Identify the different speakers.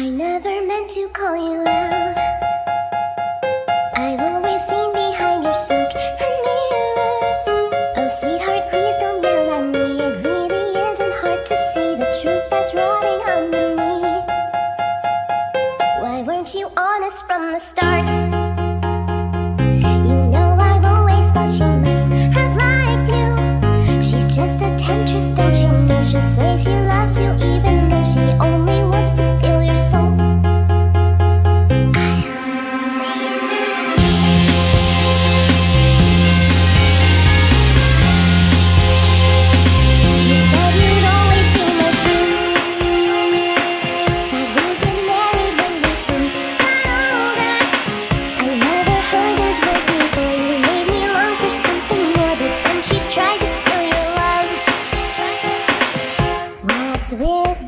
Speaker 1: I never meant to call you out. I've always seen behind your smoke and mirrors. Oh, sweetheart, please don't yell at me. It really isn't hard to see the truth that's rotting underneath. Why weren't you honest from the start? with